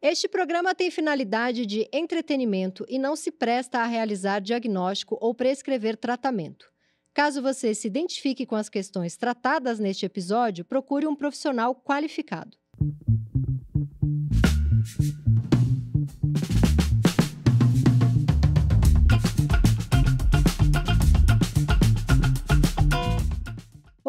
Este programa tem finalidade de entretenimento e não se presta a realizar diagnóstico ou prescrever tratamento. Caso você se identifique com as questões tratadas neste episódio, procure um profissional qualificado.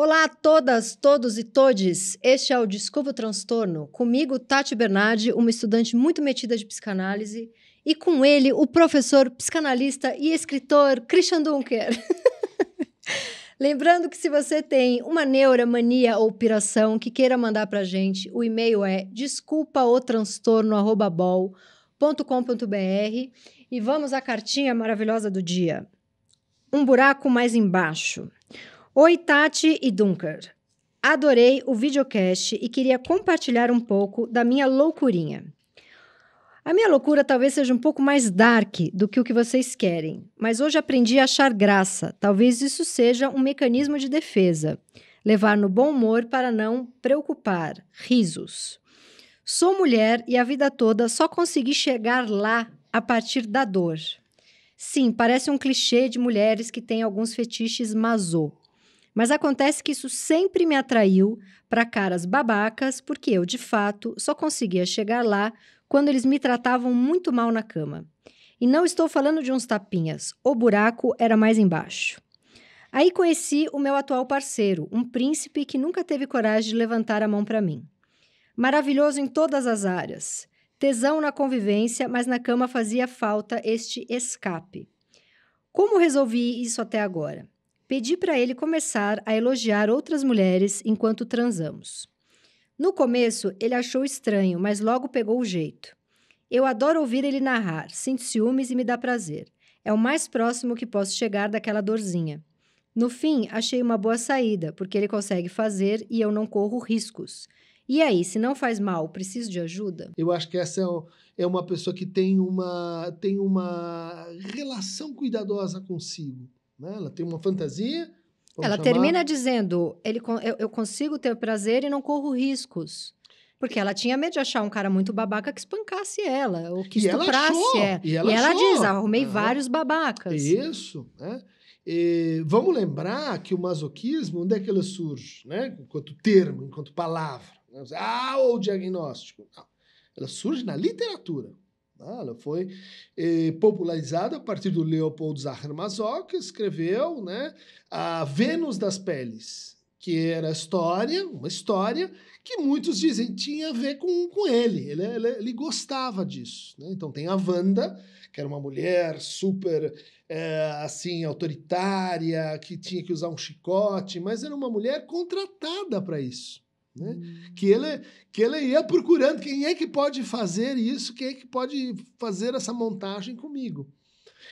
Olá a todas, todos e todes. Este é o Desculpa o Transtorno. Comigo, Tati Bernardi, uma estudante muito metida de psicanálise, e com ele, o professor, psicanalista e escritor Christian Dunker. Lembrando que se você tem uma neura, mania ou piração que queira mandar pra gente, o e-mail é desculpaotranstorno@bol.com.br e vamos à cartinha maravilhosa do dia. Um buraco mais embaixo. Oi, Tati e Dunker. Adorei o videocast e queria compartilhar um pouco da minha loucurinha. A minha loucura talvez seja um pouco mais dark do que o que vocês querem, mas hoje aprendi a achar graça. Talvez isso seja um mecanismo de defesa. Levar no bom humor para não preocupar. Risos. Sou mulher e a vida toda só consegui chegar lá a partir da dor. Sim, parece um clichê de mulheres que têm alguns fetiches mazô. Mas acontece que isso sempre me atraiu para caras babacas, porque eu, de fato, só conseguia chegar lá quando eles me tratavam muito mal na cama. E não estou falando de uns tapinhas, o buraco era mais embaixo. Aí conheci o meu atual parceiro, um príncipe que nunca teve coragem de levantar a mão para mim. Maravilhoso em todas as áreas. Tesão na convivência, mas na cama fazia falta este escape. Como resolvi isso até agora? Pedi para ele começar a elogiar outras mulheres enquanto transamos. No começo, ele achou estranho, mas logo pegou o jeito. Eu adoro ouvir ele narrar, sinto ciúmes e me dá prazer. É o mais próximo que posso chegar daquela dorzinha. No fim, achei uma boa saída, porque ele consegue fazer e eu não corro riscos. E aí, se não faz mal, preciso de ajuda? Eu acho que essa é, é uma pessoa que tem uma, tem uma relação cuidadosa consigo. Né? Ela tem uma fantasia. Ela chamar... termina dizendo: ele, eu, eu consigo ter prazer e não corro riscos. Porque ela tinha medo de achar um cara muito babaca que espancasse ela, ou que e estuprasse ela. ela. E ela, e ela diz: arrumei vários babacas. Isso, né? E vamos lembrar que o masoquismo, onde é que ele surge? Né? Enquanto termo, enquanto palavra. Ah, o diagnóstico. Não. Ela surge na literatura. Ah, ela foi eh, popularizada a partir do Leopold Zacher Masoch, que escreveu né, a Vênus das Peles, que era história, uma história que muitos dizem tinha a ver com, com ele. Ele, ele, ele gostava disso. Né? Então tem a Wanda, que era uma mulher super é, assim autoritária, que tinha que usar um chicote, mas era uma mulher contratada para isso. Né? Hum. Que, ele, que ele ia procurando quem é que pode fazer isso, quem é que pode fazer essa montagem comigo.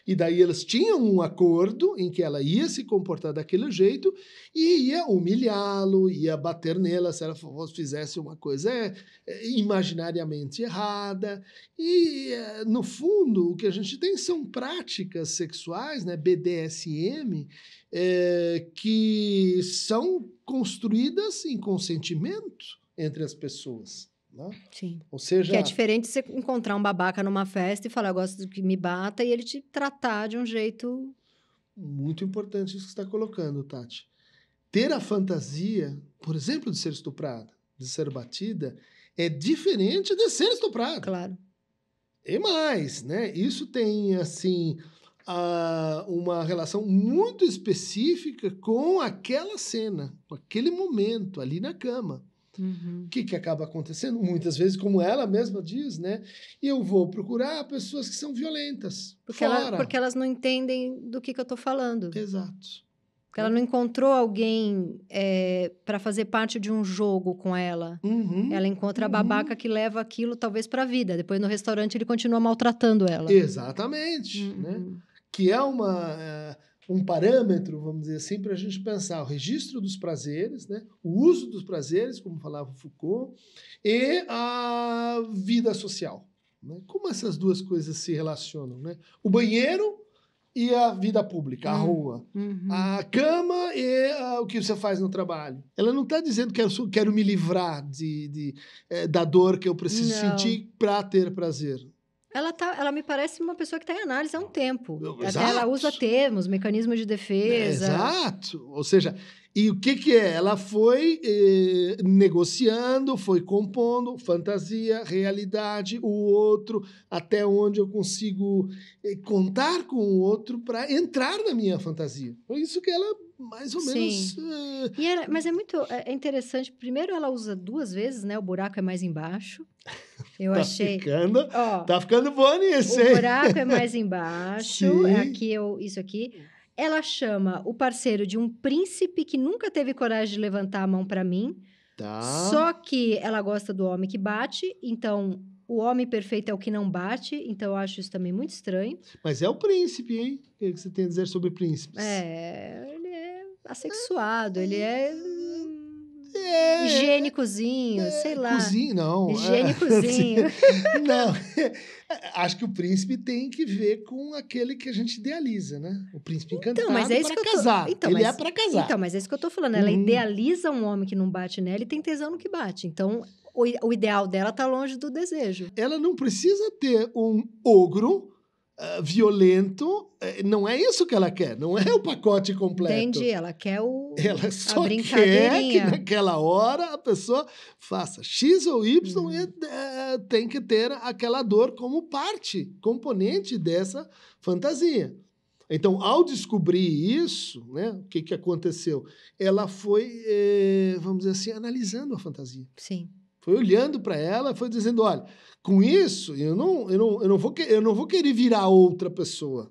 E daí eles tinham um acordo em que ela ia se comportar daquele jeito e ia humilhá-lo, ia bater nela se ela fizesse uma coisa é, é, imaginariamente errada. E, é, no fundo, o que a gente tem são práticas sexuais, né, BDSM, é, que são construídas em consentimento entre as pessoas. Né? Sim. Ou seja. Que é diferente de você encontrar um babaca numa festa e falar, eu gosto de que me bata, e ele te tratar de um jeito. Muito importante isso que você está colocando, Tati. Ter a fantasia, por exemplo, de ser estuprada, de ser batida, é diferente de ser estuprada. Claro. E mais, né? Isso tem, assim, uma relação muito específica com aquela cena, com aquele momento ali na cama. Uhum. O que, que acaba acontecendo? Muitas vezes, como ela mesma diz, né? Eu vou procurar pessoas que são violentas. Porque, ela, porque elas não entendem do que, que eu estou falando. Exato. Porque ela não encontrou alguém é, para fazer parte de um jogo com ela. Uhum, ela encontra uhum. a babaca que leva aquilo talvez para a vida. Depois no restaurante ele continua maltratando ela. Exatamente, né? uhum. né? Que é uma é, um parâmetro, vamos dizer assim, para a gente pensar o registro dos prazeres, né? o uso dos prazeres, como falava Foucault, e a vida social. Né? Como essas duas coisas se relacionam? Né? O banheiro e a vida pública, a Hum. rua. Uhum. A cama e ah, o que você faz no trabalho. Ela não está dizendo que eu quero me livrar de, de, eh, da dor que eu preciso Não. sentir para ter prazer. Ela, tá, ela me parece uma pessoa que está em análise há um tempo. Exato. ela usa termos, mecanismos de defesa. Exato. Ou seja, e o que, que é? Ela foi eh, negociando, foi compondo fantasia, realidade, o outro, até onde eu consigo eh, contar com o outro para entrar na minha fantasia. Foi isso que ela mais ou menos. E era- mas é muito é é interessante. Primeiro, ela usa duas vezes, né? O buraco é mais embaixo. Eu tá achei. ficando. Ó, Tá ficando bom nisso, o hein? buraco é mais embaixo. É Aqui eu, isso aqui. Ela chama o parceiro de um príncipe que nunca teve coragem de levantar a mão para mim. Tá. Só que ela gosta do homem que bate, então o homem perfeito é o que não bate, então eu acho isso também muito estranho. Mas é o príncipe, hein? O que você tem a dizer sobre príncipes? É, é assexuado, ele é hum, É. higiênicozinho, sei lá. Cozinho, não. Higiênicozinho. não. Acho que o príncipe tem que ver com aquele que a gente idealiza, né? O príncipe encantado mas é isso que eu tô- casar. Então, Ele mas- é para casar. Então, mas é isso que eu tô falando. Ela Uhum. idealiza um homem que não bate nela e tem tesão no que bate. Então, o, o ideal dela tá longe do desejo. Ela não precisa ter um ogro ah, violento. eh, Não é isso que ela quer. Não é o pacote completo. Entendi. Ela quer o. Ela só quer que naquela hora a pessoa faça X ou Y Uhum. e eh, tem que ter aquela dor como parte, componente dessa fantasia. Então, ao descobrir isso, né, o que, que aconteceu? Ela foi, eh, vamos dizer assim, analisando a fantasia. Sim. Foi olhando para ela, foi dizendo, olha, com isso eu não, eu não, eu não, vou, eu não vou querer virar outra pessoa.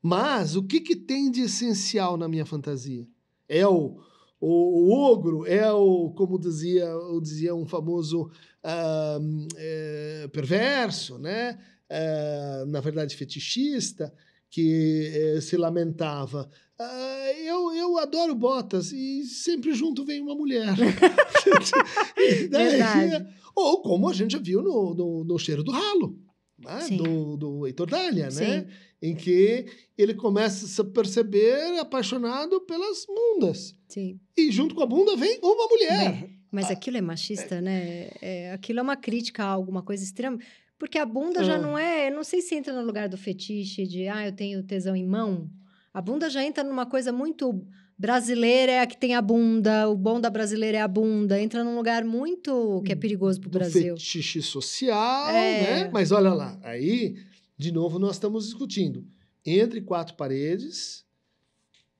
Mas o que, que tem de essencial na minha fantasia? É o, o, o ogro, é o, como dizia, dizia um famoso ah, eh, perverso, né? Ah, na verdade fetichista, que eh, se lamentava. "Ah, eu, eu adoro botas e sempre junto vem uma mulher. Daí- ou como a gente já viu no, no, no Cheiro do Ralo, né? Do, do Heitor Dália, né? Em que ele começa a se perceber apaixonado pelas bundas. Sim. E junto com a bunda vem uma mulher. Bem, mas aquilo é machista, né? É, aquilo é uma crítica a alguma coisa extrema. Porque a bunda já Ah. não é. Eu não sei se entra no lugar do fetiche de, ah, eu tenho tesão em mão. A bunda já entra numa coisa muito brasileira, é a que tem a bunda, o bom da brasileira é a bunda. Entra num lugar muito que é perigoso pro do Brasil. fetiche social, É. né? Mas olha lá, aí, de novo, nós estamos discutindo entre quatro paredes,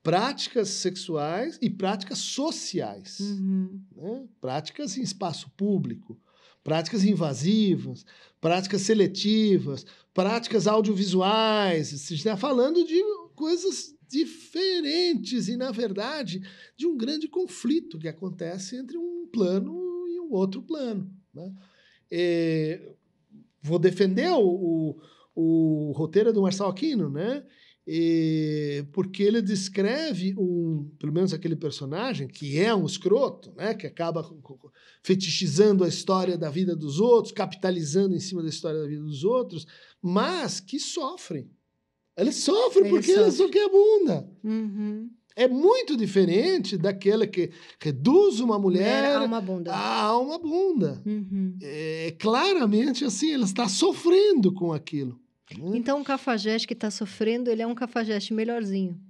práticas sexuais e práticas sociais. Uhum. né? práticas em espaço público, práticas invasivas, práticas seletivas, práticas audiovisuais. Você está falando de coisas diferentes e, na verdade, de um grande conflito que acontece entre um plano e um outro plano. né? É, vou defender o, o, o roteiro do Marçal Aquino, né? E- porque ele descreve um, pelo menos aquele personagem que é um escroto, né, que acaba fetichizando a história da vida dos outros, capitalizando em cima da história da vida dos outros, mas que sofrem. Ele sofre Ele porque ele sofre. só quer a bunda. Uhum. É muito diferente daquela que reduz uma mulher, Mulher a uma bunda. a uma bunda. Uhum. É, claramente assim, ela está sofrendo com aquilo. né? Então, o cafajeste que tá sofrendo, ele é um cafajeste melhorzinho.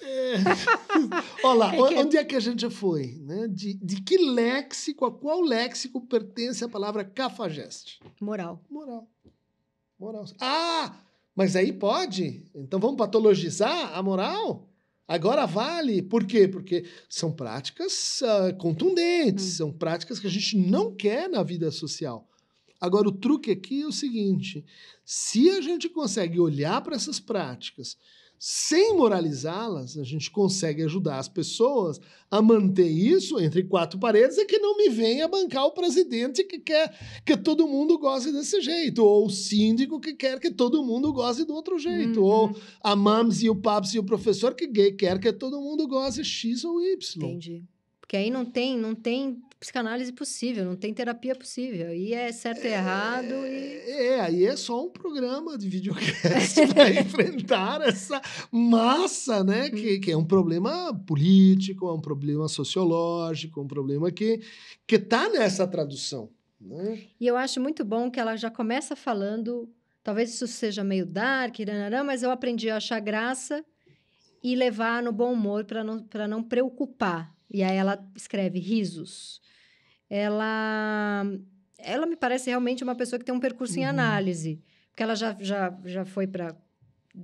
É. Olha lá, É que- onde é que a gente foi? Né? De, de que léxico, a qual léxico pertence a palavra cafajeste? Moral. Moral. Moral. Ah, mas aí pode? Então vamos patologizar a moral? Agora vale. Por quê? Porque são práticas ah, contundentes, Hum. são práticas que a gente não quer na vida social. Agora, o truque aqui é o seguinte: se a gente consegue olhar para essas práticas sem moralizá-las, a gente consegue ajudar as pessoas a manter isso entre quatro paredes e que não me venha bancar o presidente que quer que todo mundo goste desse jeito, ou o síndico que quer que todo mundo goste do outro jeito, Uhum. ou a mams e o paps e o professor que quer que todo mundo goste X ou Y. Entendi. Porque aí não tem, não tem psicanálise possível, não tem terapia possível. Aí é certo e errado e... É, aí é só um programa de videocast para enfrentar essa massa, né? Que, que é um problema político, é um problema sociológico, um problema que que está nessa tradução. Né? E eu acho muito bom que ela já começa falando, talvez isso seja meio dark, mas eu aprendi a achar graça e levar no bom humor para não, não preocupar. E aí ela escreve risos ela, ela me parece realmente uma pessoa que tem um percurso uhum. em análise. Porque ela já, já, já foi para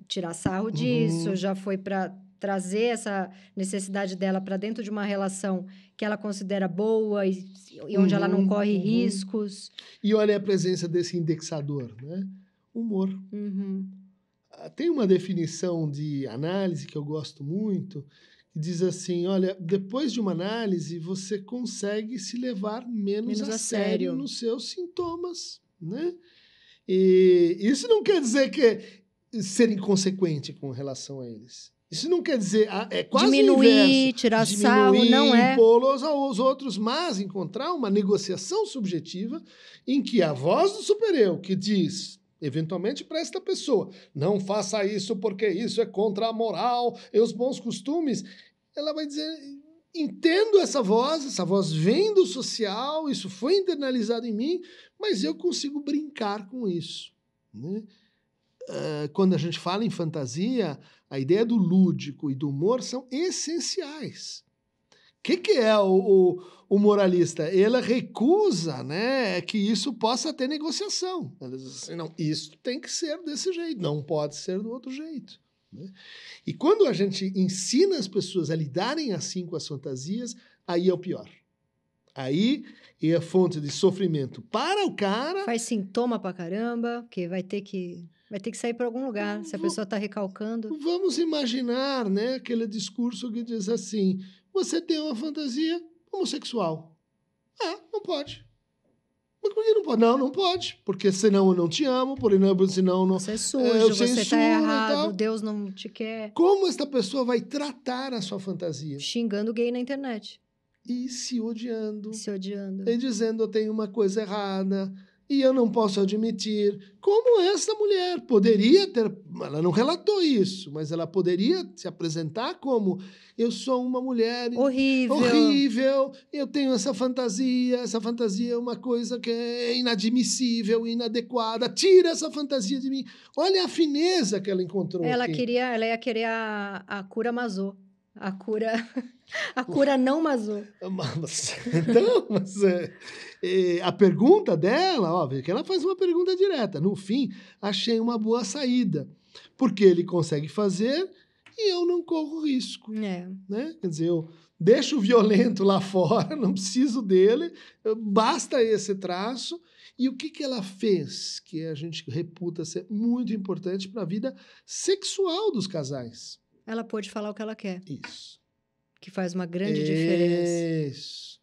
tirar sarro disso, uhum. já foi para trazer essa necessidade dela para dentro de uma relação que ela considera boa e, e onde uhum, ela não uhum, corre uhum. riscos. E olha a presença desse indexador, né? Humor. Uhum. Ah, tem uma definição de análise que eu gosto muito, diz assim: olha, depois de uma análise, você consegue se levar menos, menos a, a sério. sério nos seus sintomas, né? E isso não quer dizer que ser inconsequente com relação a eles. Isso não quer dizer. Ah, é quase Diminuir, tirar sal, não é. Impô-los aos outros, mas encontrar uma negociação subjetiva em que a voz do super-eu, que diz eventualmente para esta pessoa. Não faça isso porque isso é contra a moral e os bons costumes ela vai dizer: entendo essa voz, essa voz vem do social, isso foi internalizado em mim, mas eu consigo brincar com isso. Né? Uh, quando a gente fala em fantasia, a ideia do lúdico e do humor são essenciais. O que, que é o, o, o, moralista? Ele recusa né, que isso possa ter negociação. Ele diz assim, não, isso tem que ser desse jeito, não pode ser do outro jeito. Né? E quando a gente ensina as pessoas a lidarem assim com as fantasias, aí é o pior. Aí é a fonte de sofrimento para o cara. Faz sintoma pra caramba, que vai ter que vai ter que sair para algum lugar, se a pessoa está recalcando. Vamos imaginar, né, aquele discurso que diz assim: você tem uma fantasia homossexual. Ah, não pode. Mas por que não pode? Não, não pode. Porque senão eu não te amo, porque não, senão não. Você é sujo, é, você está errado, Deus não te quer. Como esta pessoa vai tratar a sua fantasia? Xingando gay na internet. E se odiando. Se odiando. E dizendo eu tenho uma coisa errada, e eu não posso admitir. Como essa mulher poderia ter. Ela não relatou isso, mas ela poderia se apresentar como: eu sou uma mulher horrível. horrível, eu tenho essa fantasia, essa fantasia é uma coisa que é inadmissível, inadequada. Tira essa fantasia de mim. Olha a fineza que ela encontrou. Ela, aqui. queria, ela ia querer a, a cura mazô. A cura. A cura não mazô. Mas, então, mas, é, é, a pergunta dela, ó, que ela faz uma pergunta direta. No fim, achei uma boa saída. Porque ele consegue fazer e eu não corro risco. É. Né? Quer dizer, eu deixo o violento lá fora, não preciso dele, basta esse traço. E o que, que ela fez que a gente reputa ser muito importante para a vida sexual dos casais? Ela pôde falar o que ela quer. Isso. Que faz uma grande Isso. diferença. Isso.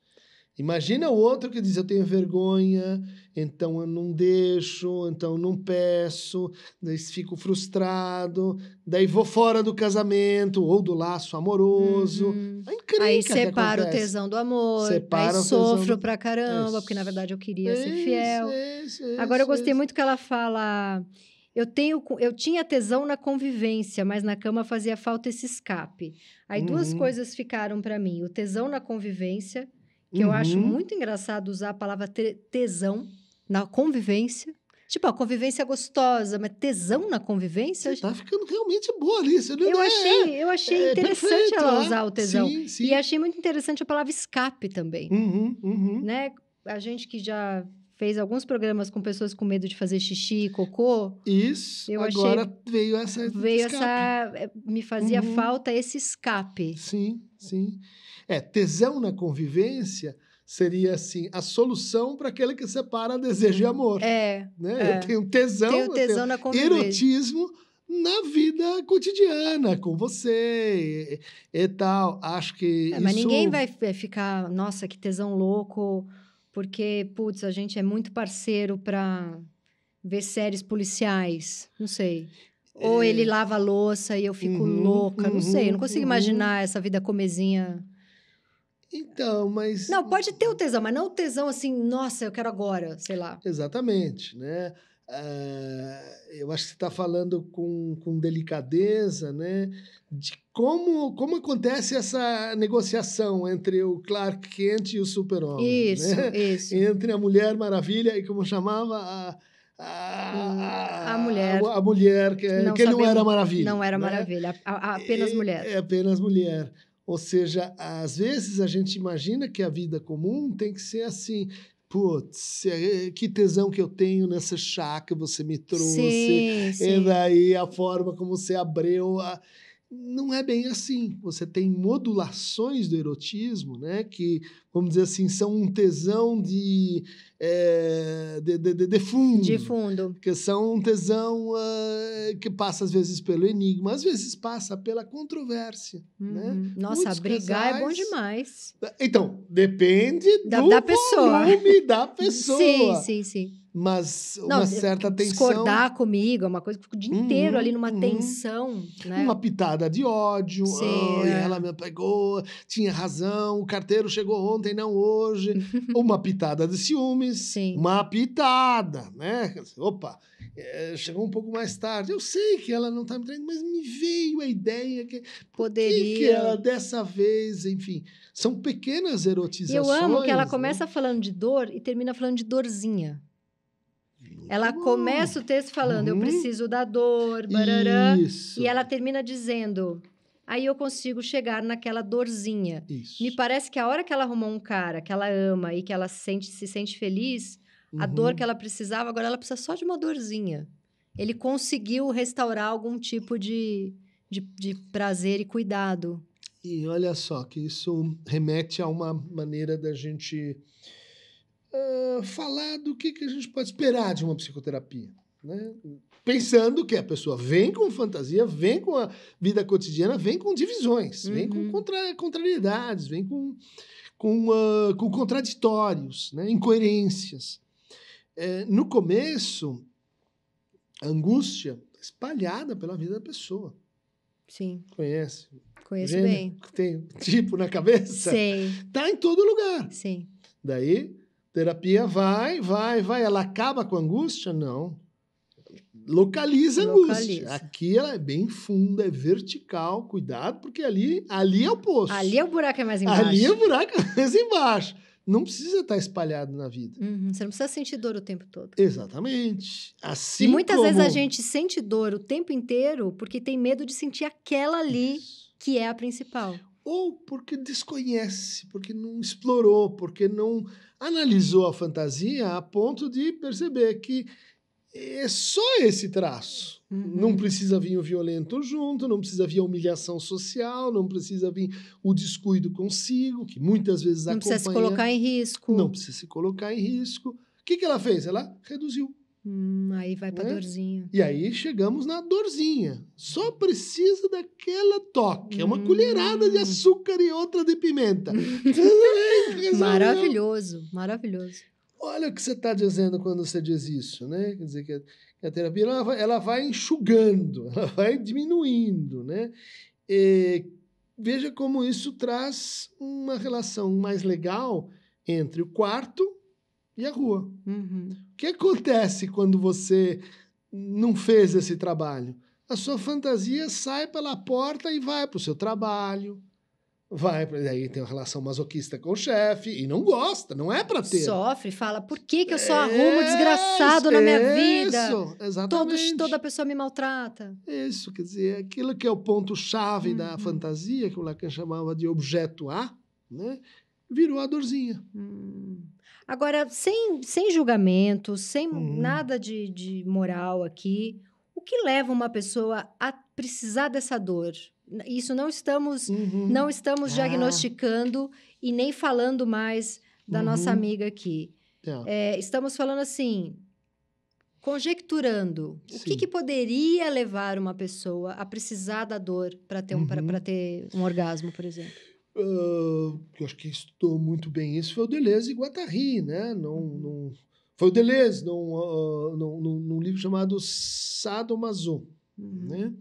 Imagina o outro que diz: Eu tenho vergonha, então eu não deixo, então eu não peço, daí fico frustrado, daí vou fora do casamento ou do laço amoroso. Uhum. É aí separa o tesão do amor, separa aí sofro pra caramba, isso. porque na verdade eu queria isso, ser fiel. Isso, Agora eu gostei muito que ela fala. Eu, tenho, eu tinha tesão na convivência, mas na cama fazia falta esse escape. Aí uhum. duas coisas ficaram para mim: o tesão na convivência, que uhum. eu acho uhum. muito engraçado usar a palavra tesão na convivência. Tipo, a convivência é gostosa, mas tesão na convivência. Você tá ficando realmente boa ali. Você não eu, é, achei, eu achei é, interessante perfeito, ela usar o tesão. Sim, sim. E achei muito interessante a palavra escape também. Uhum, uhum. Né? A gente que já fez alguns programas com pessoas com medo de fazer xixi e cocô. Isso. Eu agora achei, veio essa veio escape. essa eh, me fazia uhum. falta esse escape. Sim, sim. É, tesão na convivência seria assim a solução para aquele que separa desejo e amor. É. Né? É. Eu tenho tesão, tenho tesão tenho na convivência. erotismo na vida cotidiana com você e, e tal. Acho que é, isso... Mas ninguém vai ficar, nossa, que tesão louco porque, putz, a gente é muito parceiro para ver séries policiais, não sei. Ou é... ele lava a louça e eu fico uhum, louca, uhum, não sei. Eu não consigo uhum. imaginar essa vida comezinha. Então, mas. Não, pode ter o tesão, mas não o tesão assim, nossa, eu quero agora, sei lá. Exatamente, né? Ah, eu acho que você está falando com, com delicadeza, né? De como, como acontece essa negociação entre o Clark Kent e o Super-Homem. Isso, né? isso. Entre a Mulher Maravilha e como chamava a. A, A mulher. A, mulher, que, Não que não era maravilha. Não era né? maravilha, a- a- apenas É- mulher. É apenas mulher. Ou seja, às vezes a gente imagina que a vida comum tem que ser assim. Putz, é- que tesão que eu tenho nessa chá que você me trouxe. Sim, E sim. daí a forma como você abriu. a- Não é bem assim. Você tem modulações do erotismo, né? Que, vamos dizer assim, são um tesão de, é, de, de, de- fundo De fundo. que são um tesão ah, que passa às vezes pelo enigma, às vezes passa pela controvérsia. Né? Uhum. Nossa, Muitos brigar é bom casais- demais. Então, depende Da- do da pessoa. volume da pessoa. Sim, sim, sim. Mas Não, uma certa tensão, Discordar comigo é uma coisa que eu fico o dia Uhum, inteiro ali numa uhum. tensão, né? uma pitada de ódio. Sim, "Ai, é. ela me pegou, tinha razão, o carteiro chegou ontem, não hoje. uma pitada de ciúmes. Sim. Uma pitada, né? Opa, eh, chegou um pouco mais tarde. Eu sei que ela não está me traindo, mas me veio a ideia que Poderia. que, que ela dessa vez, enfim, são pequenas erotizações. eu amo que ela né? começa falando de dor e termina falando de dorzinha. Ela Muito começa o texto falando, eu Uhum. preciso da dor, bom. barará. Isso. E ela termina dizendo, aí eu consigo chegar naquela dorzinha. Isso. Me parece que a hora que ela arrumou um cara que ela ama e que ela sente, se sente feliz, a Uhum. dor que ela precisava, agora ela precisa só de uma dorzinha. Ele conseguiu restaurar algum tipo de, de, de prazer e cuidado. E olha só, que isso remete a uma maneira da gente ah, falar do que, que a gente pode esperar de uma psicoterapia. Né? Pensando que a pessoa vem com fantasia, vem com a vida cotidiana, vem com divisões, vem com Uhum. contra, contrariedades, vem com, com, ah, com contraditórios, né? incoerências. Eh, no começo, a angústia espalhada pela vida da pessoa. Sim, Conhece? conheço Gênio bem. Tem tipo na cabeça? Sei, Tá em todo lugar. sim. Daí, terapia vai, vai, vai. Ela acaba com a angústia? Não. Localiza a angústia. Aqui ela é bem funda, é vertical. Cuidado, porque ali, ali é o poço. Ali é o buraco é mais embaixo. Ali é o buraco mais embaixo. Não precisa estar espalhado na vida. Uhum, Você não precisa sentir dor o tempo todo. Exatamente. Assim e muitas vezes a como- gente sente dor o tempo inteiro porque tem medo de sentir aquela ali que é a principal. Ou porque desconhece, porque não explorou, porque não analisou a fantasia a ponto de perceber que é só esse traço. Uhum. Não precisa vir o violento junto, não precisa vir a humilhação social, não precisa vir o descuido consigo, que muitas vezes Não precisa se acompanha- colocar em risco. Não precisa se colocar em risco. O que, que ela fez? Ela reduziu. Hum, aí vai pra Né? dorzinha. E aí chegamos na dorzinha. Só precisa daquela toque. É uma Hum. colherada de açúcar e outra de pimenta. Maravilhoso, maravilhoso. Olha o que você está dizendo quando você diz isso, né? Quer dizer que a, que a terapia ela vai, ela vai enxugando, ela vai diminuindo, né? E veja como isso traz uma relação mais legal entre o quarto e a rua. Uhum. O que acontece quando você não fez esse trabalho? A sua fantasia sai pela porta e vai para o seu trabalho. Vai, pra- aí tem uma relação masoquista com o chefe e não gosta, não é para ter. Sofre, fala, por que, que eu só arrumo desgraçado na minha vida? Isso, exatamente. toda pessoa me maltrata. Isso, quer dizer, aquilo que é o ponto-chave da Uhum. fantasia, que o Lacan chamava de objeto A, né? virou a dorzinha. Hum. Agora, sem, sem julgamento, sem Uhum. nada de, de moral aqui, o que leva uma pessoa a precisar dessa dor? Isso não estamos, Uhum. não estamos Ah. diagnosticando e nem falando mais da nossa Uhum. amiga aqui. É. É, estamos falando assim, conjecturando o que, Sim. que poderia levar uma pessoa a precisar da dor para ter, um, pra- Uhum. pra ter um orgasmo, por exemplo. Ah, que eu acho que estudou muito bem isso foi o Deleuze e Guattari, né? Não, não, foi o Deleuze, num, ah, num, num- livro chamado Sadomaso, Uhum. né?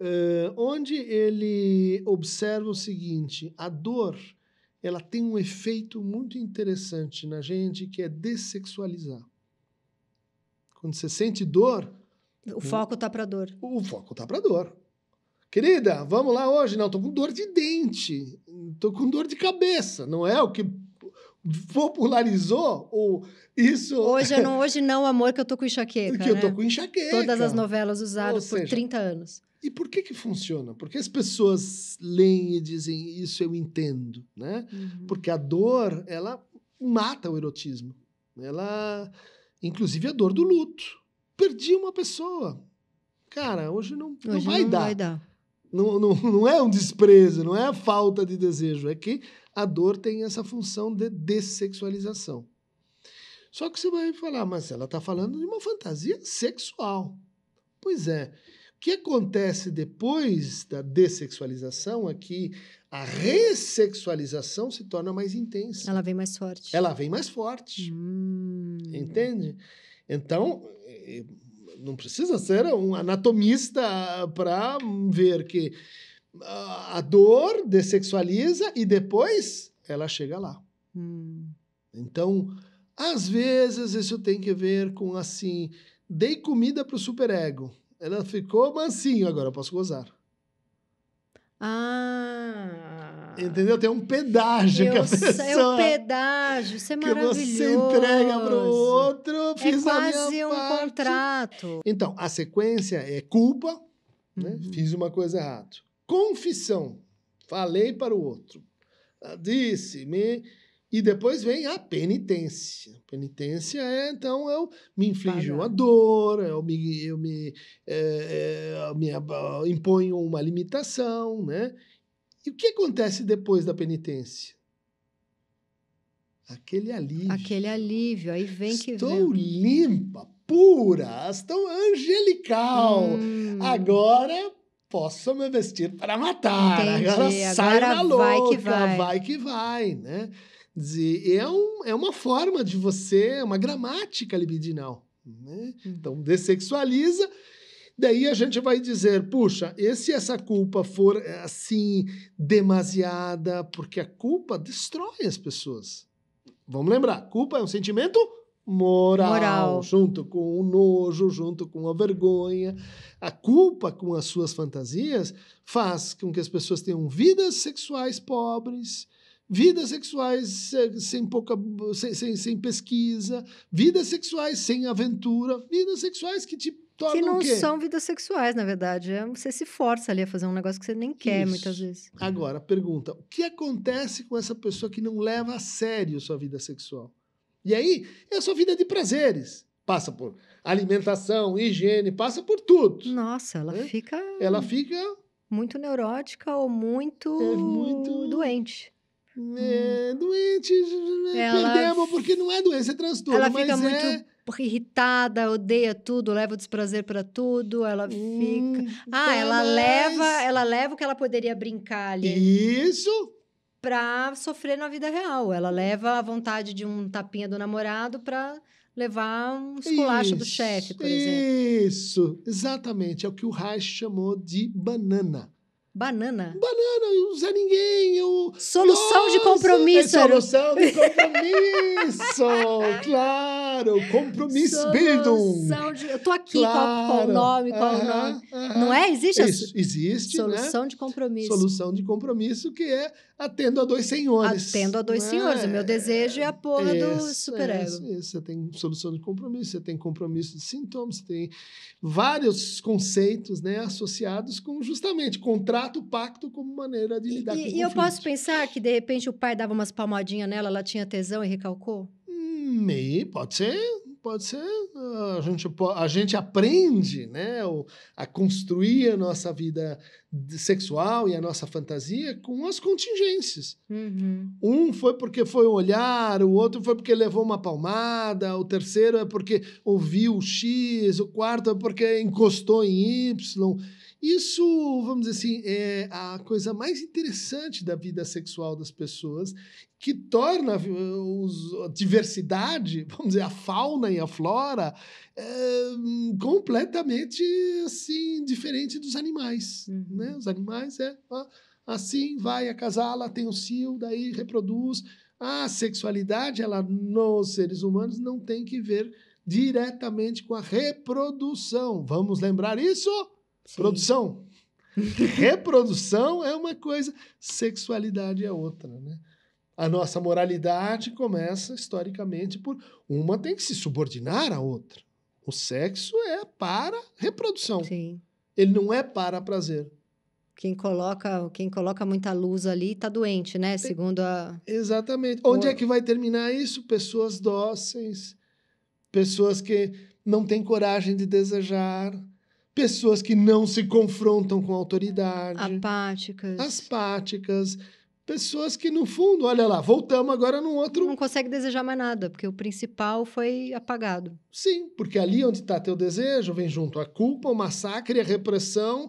Ah, onde ele observa o seguinte: a dor ela tem um efeito muito interessante na gente que é dessexualizar. Quando você sente dor, O foco tá pra dor. o foco tá pra dor. Querida, vamos lá hoje. Não, tô com dor de dente. Tô com dor de cabeça. Não é o que popularizou o isso Hoje, eu não, hoje não, amor, que eu tô com enxaqueca. que eu tô né? com enxaqueca. Todas as novelas usadas Ou por seja, 30 anos. E por que que funciona? Porque as pessoas leem e dizem isso eu entendo, né? Uhum. Porque a dor, ela mata o erotismo. Ela, inclusive a dor do luto. Perdi uma pessoa. Cara, hoje não, não, Hoje vai, não dar. vai dar. Não, não, não é um desprezo, não é a falta de desejo. É que a dor tem essa função de dessexualização. Só que você vai falar, mas ela está falando de uma fantasia sexual. Pois é. O que acontece depois da dessexualização é que a ressexualização se torna mais intensa. Ela vem mais forte. Ela vem mais forte. Hum. Entende? Então, eh, não precisa ser um anatomista para ver que a dor dessexualiza e depois ela chega lá. Hum. Então, às vezes isso tem que ver com assim, dei comida pro superego. Ela ficou mansinho, agora eu posso gozar. Ah. Entendeu? Tem um pedágio que a Eu pessoa é o pedágio, isso é que maravilhoso. você entrega pro outro, É fiz a quase minha um parte. contrato. Então, a sequência é culpa, né? Uhum. Fiz uma coisa errada. Confissão. Falei para o outro. Ah, Disse, me. E depois vem a penitência. Penitência é, então, eu me inflijo Pagar. uma dor, eu me, eu me, eh, eu me imponho uma limitação, né? E o que acontece depois da penitência? Aquele alívio. Aquele alívio, aí vem que Estou limpa, pura, estou angelical. Hum. Agora posso me vestir para matar. Entendi, Agora sai agora na louca, vai que vai. vai que vai, né? Dizer, é, um, é uma forma de você, é uma gramática libidinal. Né? Hum. Então, dessexualiza. Daí a gente vai dizer, puxa, e se essa culpa for eh, assim, demasiada, porque a culpa destrói as pessoas. Vamos lembrar, culpa é um sentimento moral, Moral. junto com o nojo, junto com a vergonha. A culpa com as suas fantasias faz com que as pessoas tenham vidas sexuais pobres, vidas sexuais eh, sem pouca sem, sem, sem pesquisa, vidas sexuais sem aventura, vidas sexuais que te Que não são vidas sexuais, na verdade. É, Você se força ali a fazer um negócio que você nem quer, Isso. muitas vezes. Agora, pergunta: o que acontece com essa pessoa que não leva a sério sua vida sexual? E aí, é a sua vida de prazeres. Passa por alimentação, higiene, passa por tudo. Nossa, ela É? fica Ela fica muito neurótica ou muito, É muito- doente. é, doente, Ela- perdemos, porque não é doença, é transtorno. Ela mas fica é... irritada, odeia tudo, leva o desprazer pra tudo, ela fica. Hum, Ah, tá, ela mas- leva, ela leva o que ela poderia brincar ali Isso, pra sofrer na vida real. Ela leva a vontade de um tapinha do namorado pra levar um esculacho do isso, chefe, por exemplo. Isso, exatamente. É o que o Reich chamou de banana. Banana. Banana, eu não Zé Ninguém, eu... Solução de Nossa, compromisso. É solução de compromisso, claro. Compromisso. Solução de... Eu tô aqui, qual, qual o Claro. nome, qual o Aham, nome. aham. Não é? Existe Isso, existe, né? solução de compromisso. Solução de compromisso que é atendo a dois senhores. Atendo a dois né? senhores. O meu desejo é a porra do superego. Isso, isso. Você tem solução de compromisso, você tem compromisso de sintomas, você tem vários conceitos né, associados com justamente contrato, pacto como maneira de lidar com E, o e eu posso pensar que, de repente, o pai dava umas palmadinhas nela, ela tinha tesão e recalcou? Hum, e pode ser, pode ser. A gente, a gente aprende né, o- a construir a nossa vida sexual e a nossa fantasia com as contingências. Uhum. Um foi porque foi um olhar, o outro foi porque levou uma palmada, o terceiro é porque ouviu o X, o quarto é porque encostou em Y. Isso, vamos dizer assim, é a coisa mais interessante da vida sexual das pessoas, que torna a os- a diversidade, vamos dizer, a fauna e a flora, é, completamente assim, diferente dos animais. Uhum. Né? Os animais é a, assim vai acasala, tem o cio, daí reproduz. A sexualidade, ela nos seres humanos não tem que ver diretamente com a reprodução. Vamos lembrar isso? Sim. Produção. Reprodução é uma coisa, sexualidade é outra, né? A nossa moralidade começa historicamente por uma tem que se subordinar à outra. O sexo é para reprodução. Sim. Ele não é para prazer. Quem coloca, quem coloca muita luz ali tá doente, né? Segundo a. Exatamente. Onde O- é que vai terminar isso? Pessoas dóceis, pessoas que não têm coragem de desejar, pessoas que não se confrontam com a autoridade, apáticas. aspáticas, pessoas que, no fundo, olha lá, voltamos agora num outro. Não consegue desejar mais nada, porque o principal foi apagado. Sim, porque ali onde está teu desejo, vem junto a culpa, o massacre, a repressão,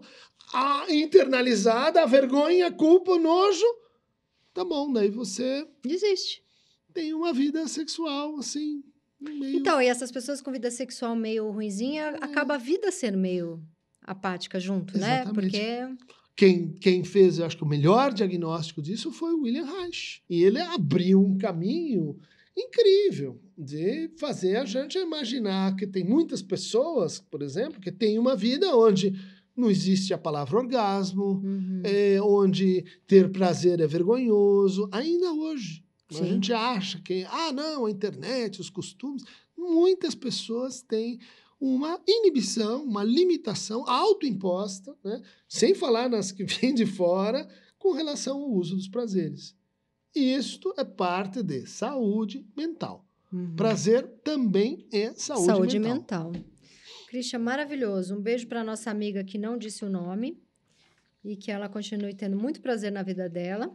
a internalizada, a vergonha, a culpa, o nojo. Tá bom, daí você Desiste. tem uma vida sexual, assim. Então, e essas pessoas com vida sexual meio ruinzinha, acaba a vida sendo meio apática junto, né? Exatamente. Porque Quem, quem fez, eu acho que o melhor diagnóstico disso foi o William Reich. E ele abriu um caminho incrível de fazer a gente imaginar que tem muitas pessoas, por exemplo, que têm uma vida onde não existe a palavra orgasmo, uhum, é, onde ter prazer é vergonhoso, ainda hoje. A Sim. gente acha que, ah, não, a internet, os costumes. Muitas pessoas têm uma inibição, uma limitação autoimposta, né? sem falar nas que vêm de fora, com relação ao uso dos prazeres. E isto é parte de saúde mental. uhum. Prazer também é saúde, Saúde mental. mental. Christian, maravilhoso. Um beijo para nossa amiga que não disse o nome e que ela continue tendo muito prazer na vida dela.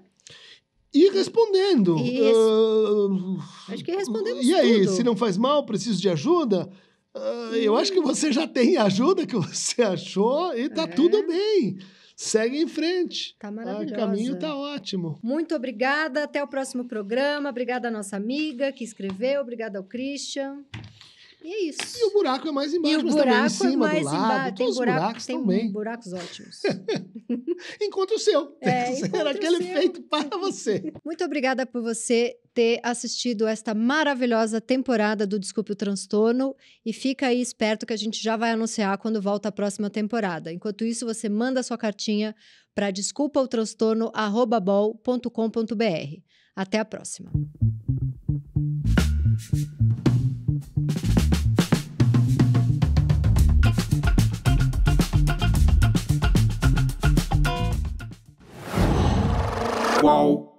E respondendo. Isso. ah, Acho que respondemos E aí, tudo. se não faz mal, preciso de ajuda? Ah, eu acho que você já tem a ajuda que você achou e tá É. tudo bem. Segue em frente. Tá O maravilhosa. caminho tá ótimo. Muito obrigada. Até o próximo programa. Obrigada à nossa amiga que escreveu. Obrigada ao Christian. E é isso. E o buraco é mais E embaixo, o mas também em buraco é cima, mais do lado. embaixo. Tem, Todos os buraco, buracos tem também. buracos ótimos. Encontre o seu. É, o aquele seu. feito para você. Muito obrigada por você ter assistido esta maravilhosa temporada do Desculpe o Transtorno e fica aí esperto que a gente já vai anunciar quando volta a próxima temporada. Enquanto isso, você manda sua cartinha para desculpaotranstorno@bol.com.br. Até a próxima. Qual?